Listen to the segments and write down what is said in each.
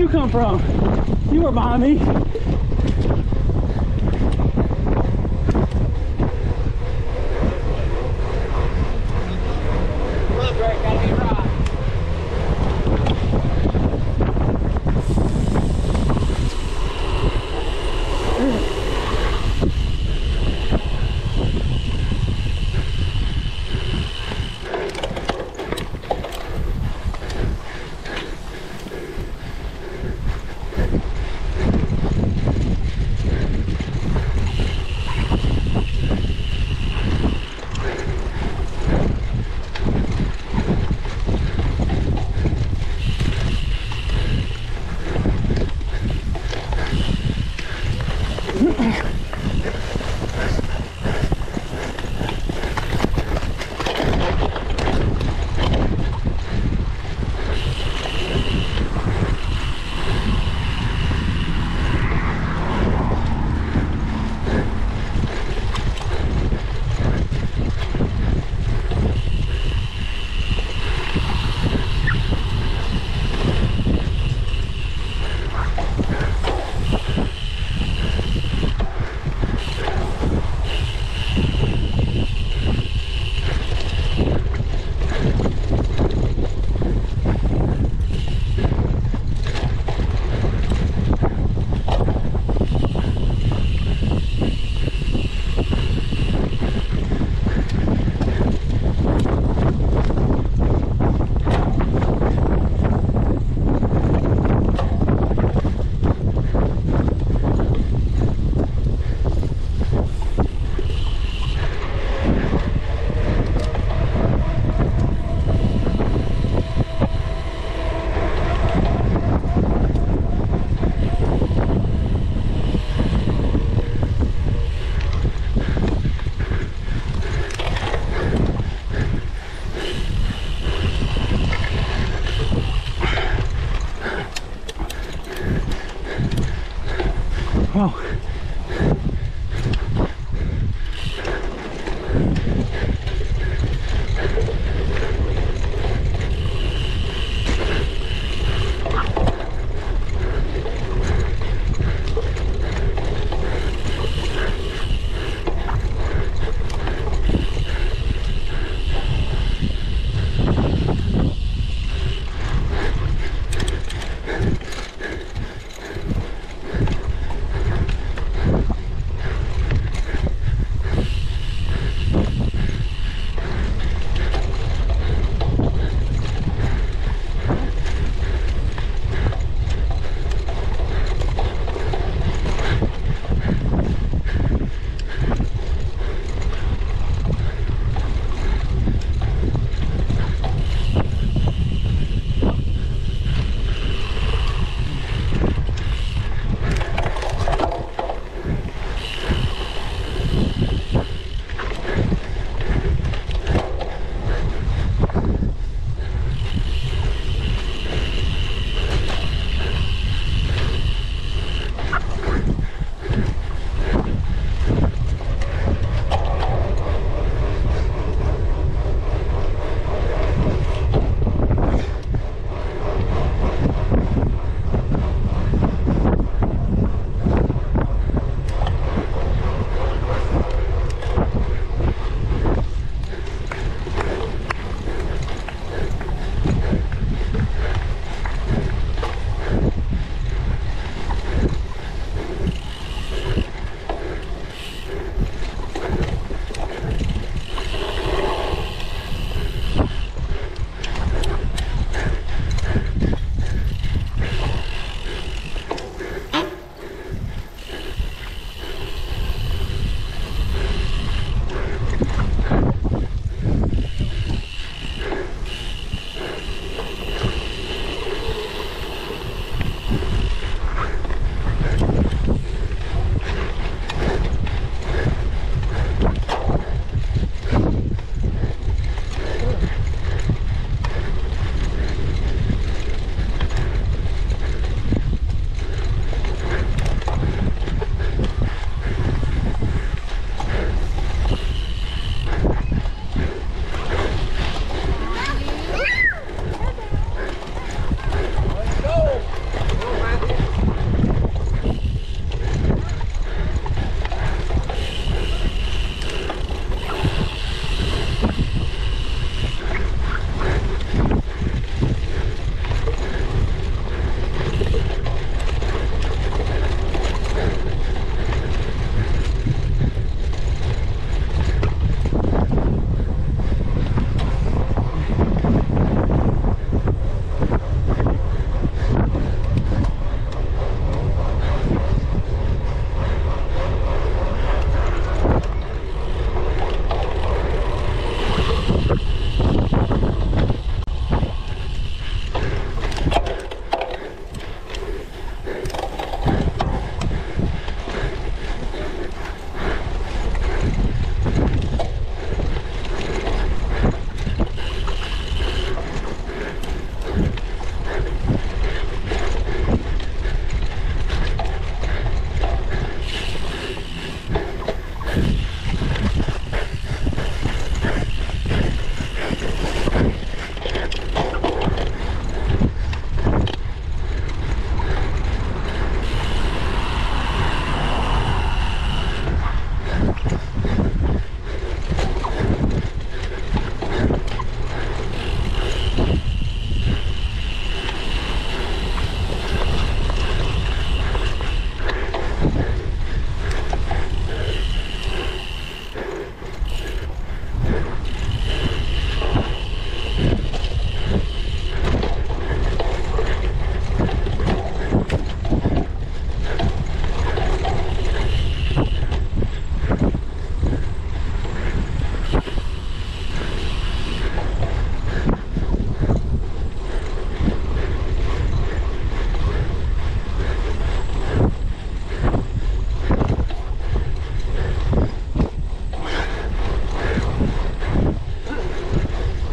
you come from? You were behind me.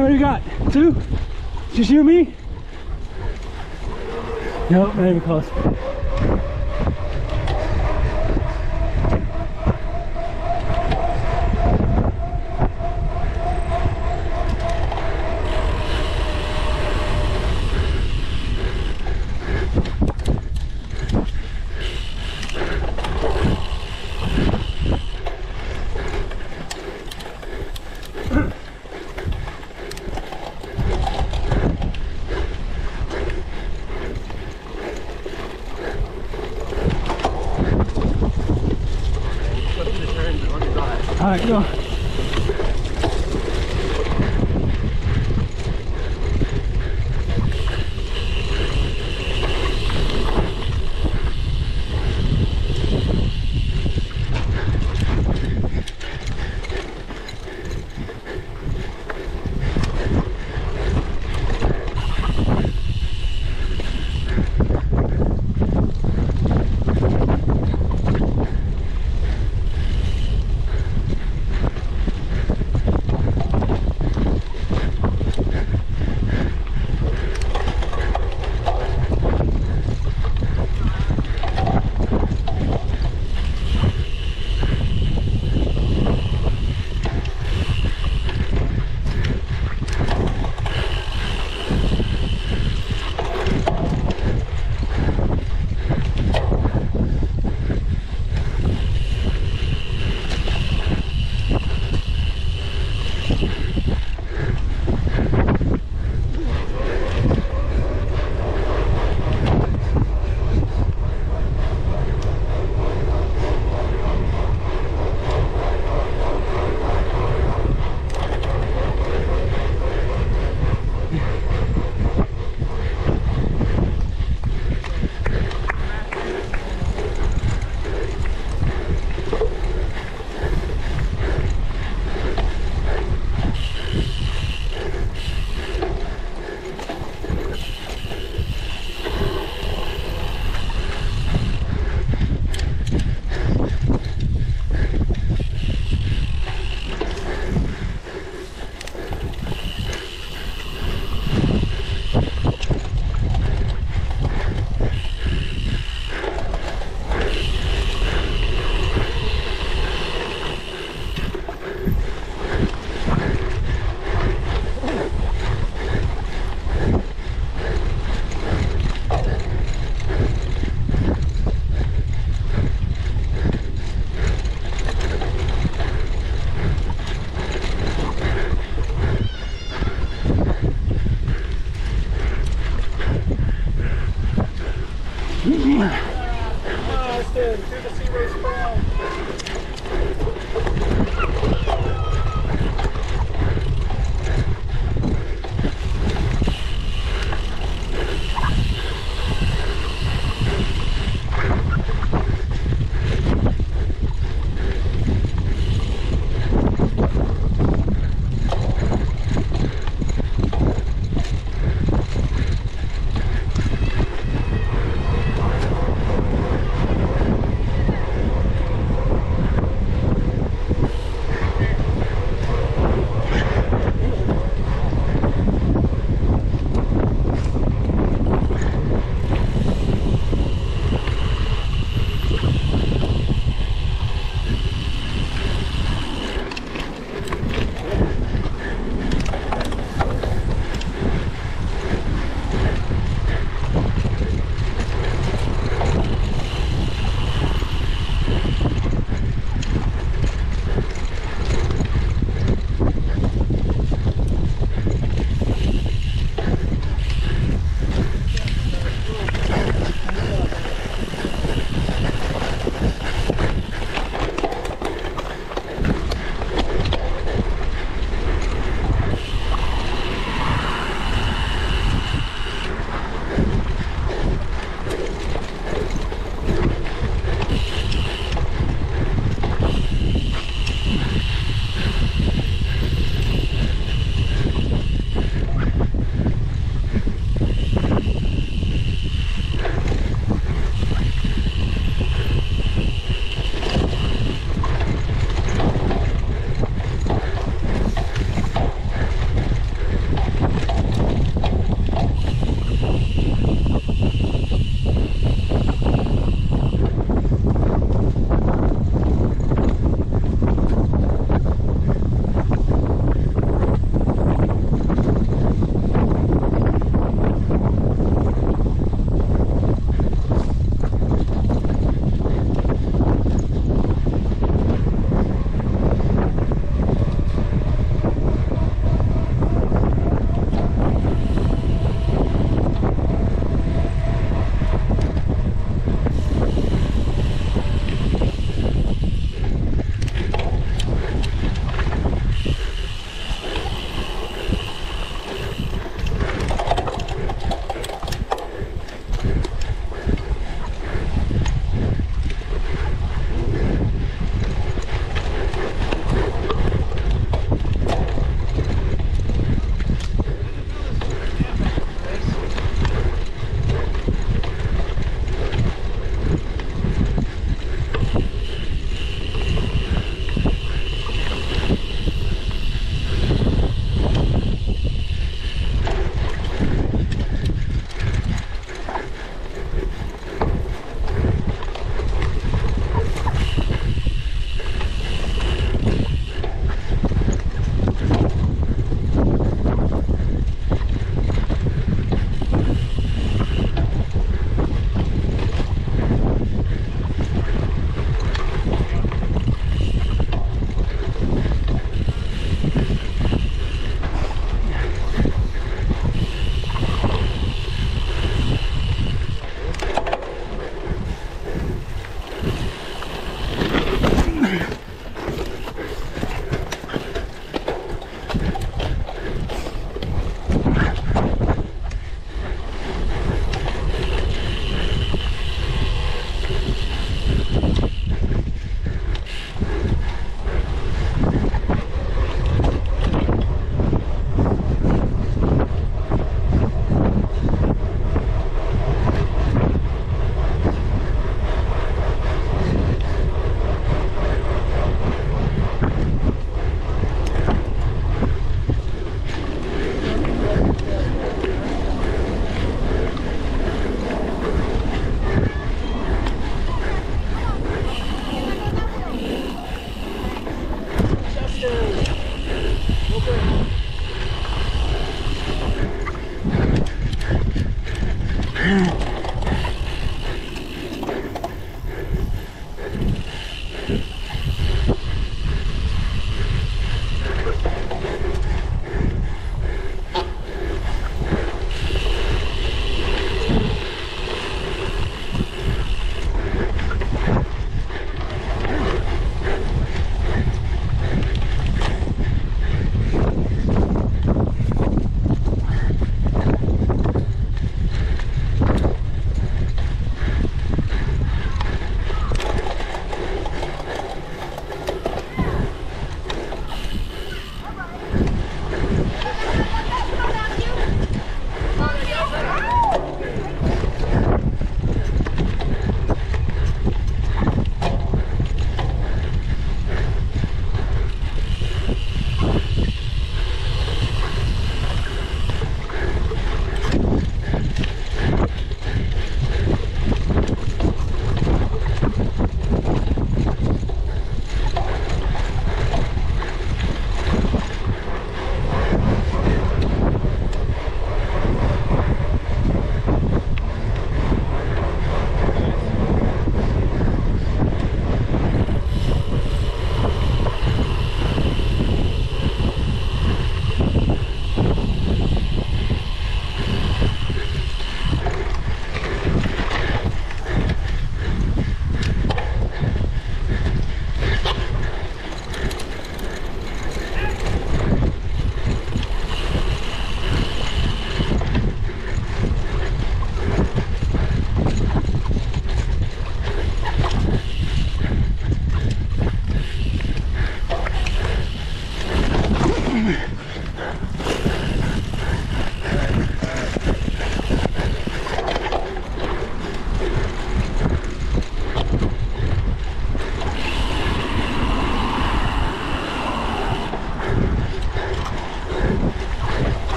How many we got? Two? Just you and me? Nope, not even close.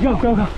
Go, go, go.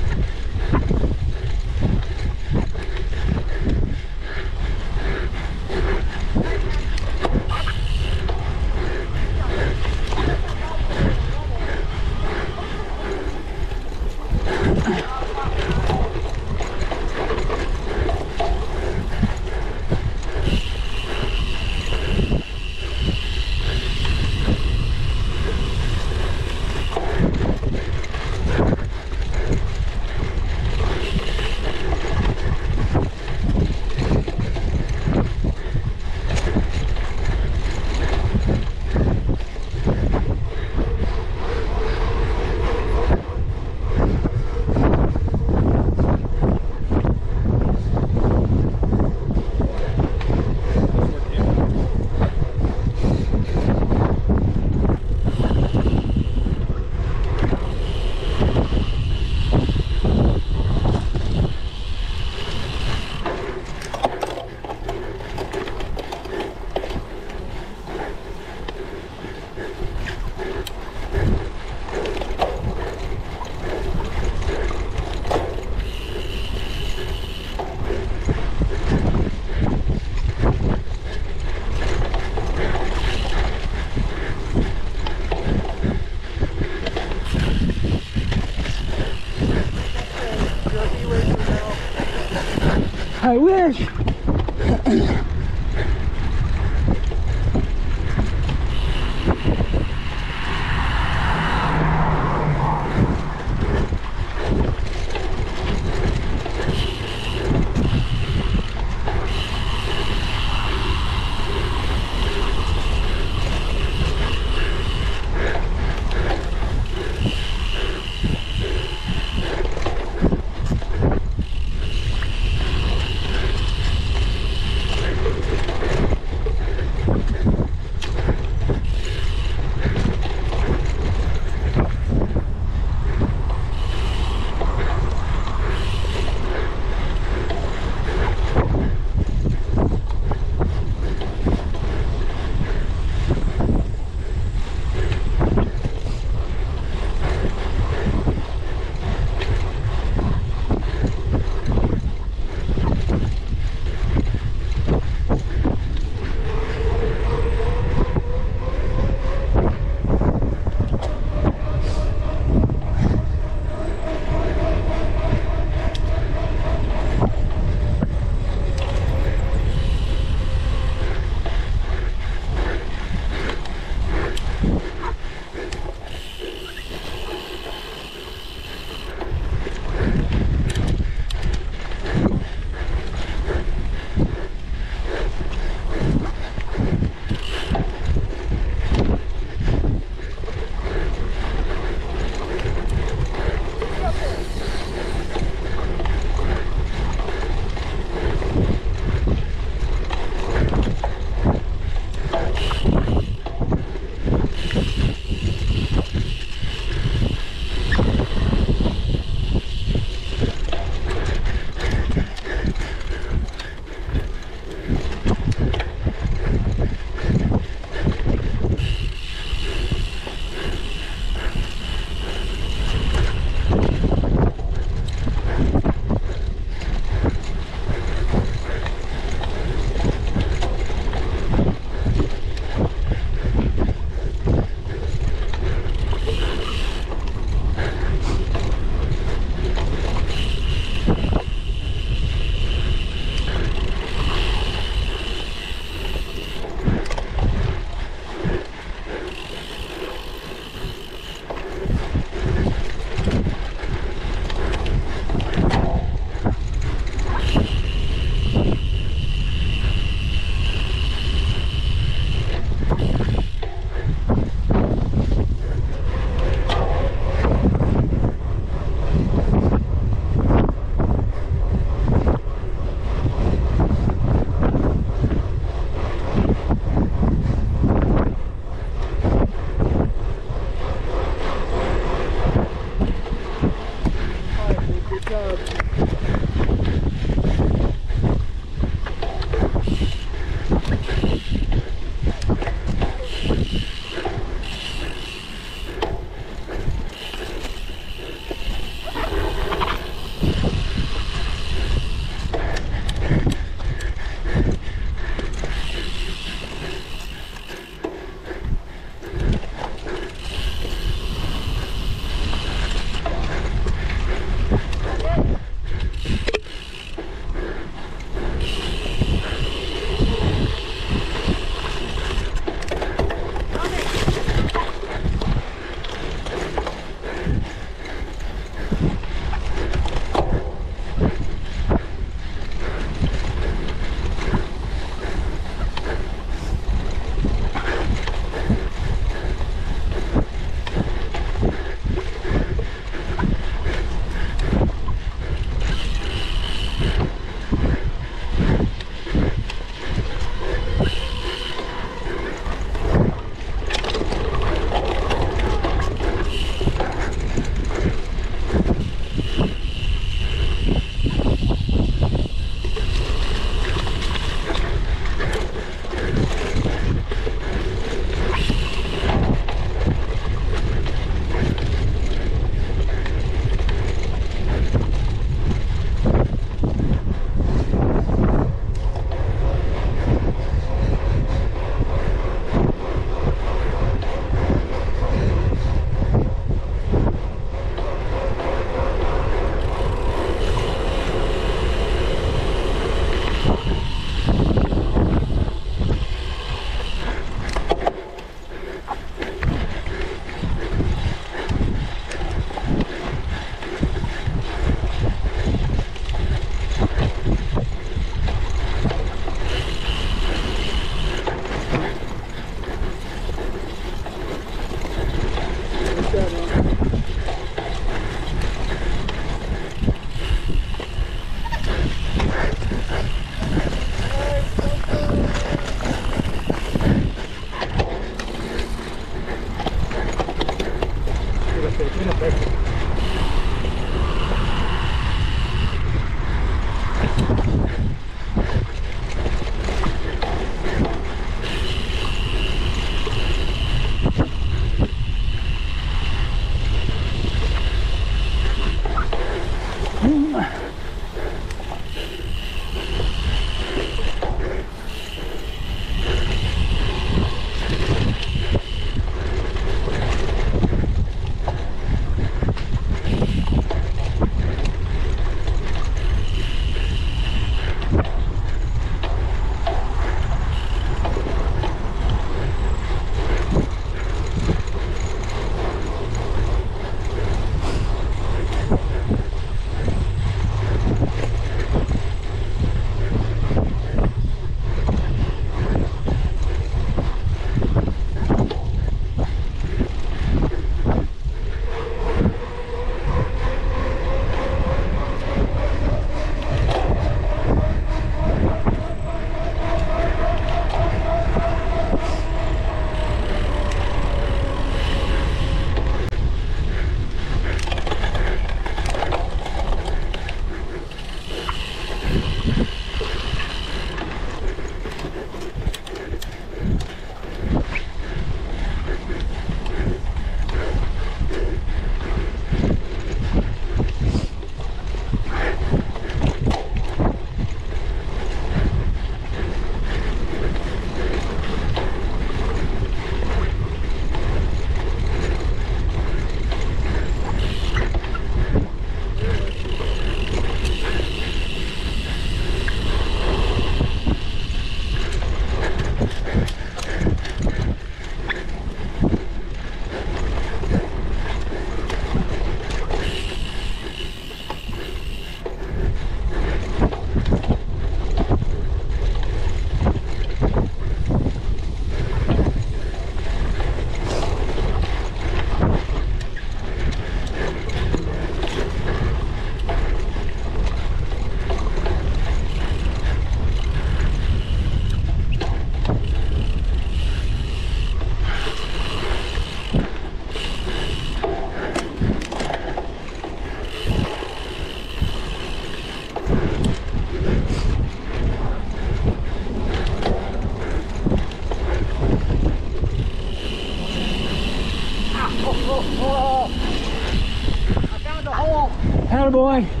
boy.